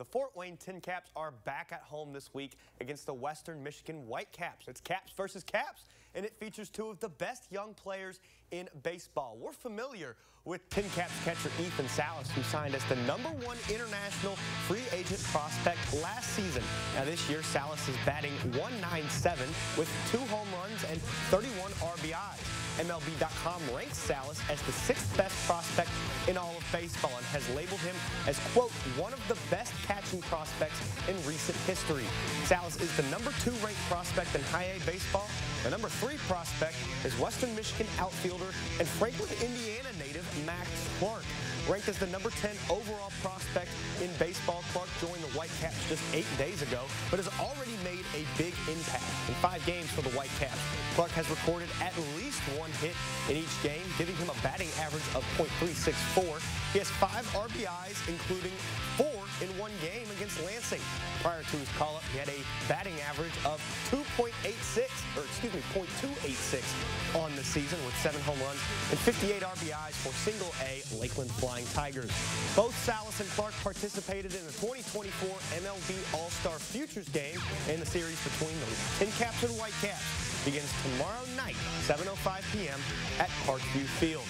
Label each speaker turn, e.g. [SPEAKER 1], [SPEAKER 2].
[SPEAKER 1] The Fort Wayne Tin Caps are back at home this week against the Western Michigan Whitecaps. It's Caps versus Caps, and it features two of the best young players in baseball. We're familiar with Tin Caps catcher Ethan Salas, who signed as the number one international free agent prospect last season. Now this year, Salas is batting 197 with two home runs and 31 RBIs. MLB.com ranks Salas as the sixth best prospect in all baseball and has labeled him as, quote, one of the best catching prospects in recent history. Salas is the number two ranked prospect in high A baseball. The number three prospect is Western Michigan outfielder and Franklin, Indiana native Max Clark. Ranked as the number 10 overall prospect in baseball, Clark joined the Whitecaps just eight days ago, but has already made a big impact. In five games for the Whitecaps, Clark has recorded at least one hit in each game, giving him a batting average of .364. He has five RBIs, including four in one game against Lansing. Prior to his call-up, he had a batting average of 2.86, or excuse me, .286 on the season with seven home runs and 58 RBIs for single A Lakeland Flying Tigers. Both Salas and Clark participated in the 2024 MLB All-Star Futures game in the series between the Tin Caps and Whitecaps begins tomorrow night, 7.05 p.m. at Parkview Field.